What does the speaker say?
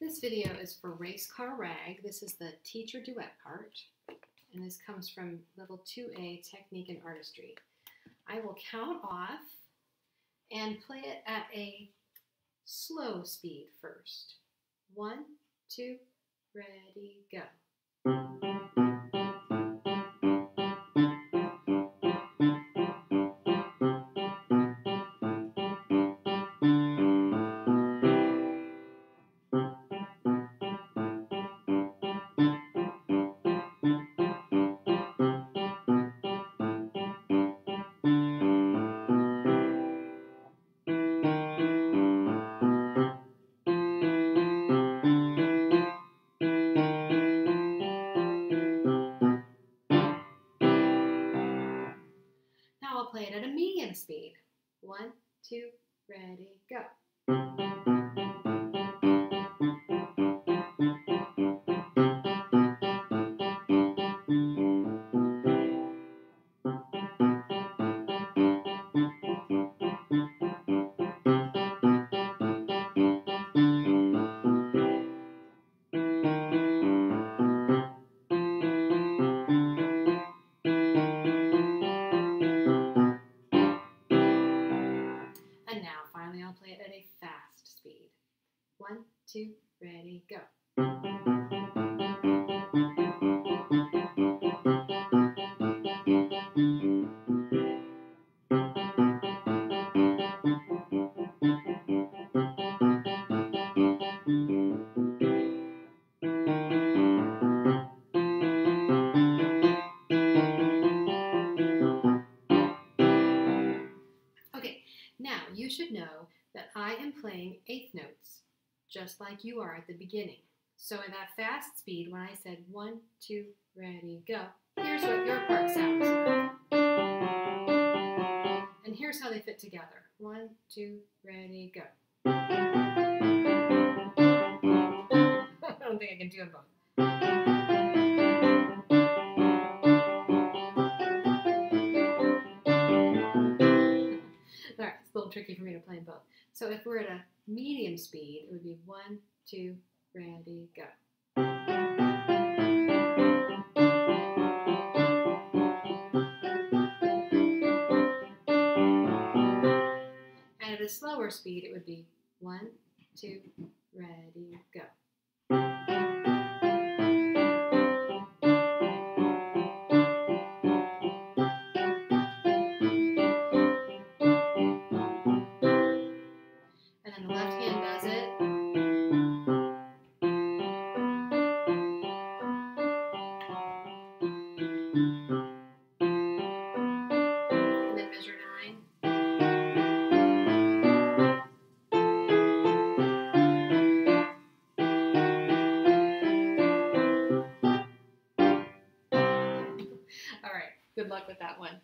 This video is for Race Car Rag. This is the teacher duet part, and this comes from level 2A Technique and Artistry. I will count off and play it at a slow speed first. One, two, ready, go. Play it at a medium speed. One, two, ready, go. One, two, ready, go. Okay, now you should know that I am playing eighth notes, just like you are at the beginning. So in that fast speed, when I said one, two, ready, go, here's what your part sounds. And here's how they fit together. One, two, ready, go. I don't think I can do them both. Tricky for me to play them both. So if we're at a medium speed, it would be one, two, ready, go. And at a slower speed, it would be one, two, ready, go. Good luck with that one.